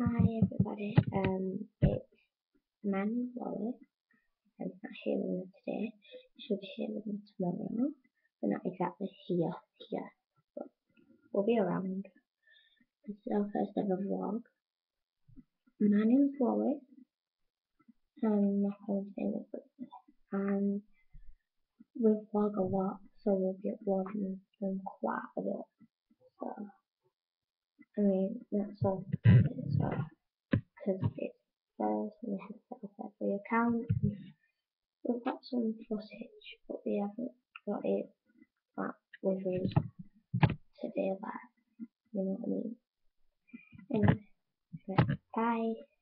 Hi everybody, um, it's man Wallace. I'm not here with me today. Should be here with me tomorrow. We're not exactly here, here, but we'll be around. This is our first ever vlog. My name's Wally, and my home name is. And we vlog a lot, so we'll be vlogging them quite a bit. I mean, that's all. So, because it's first and we have to set up every account. We've got some footage, but we haven't got it back with us today, like, you know what I mean? Anyway, bye.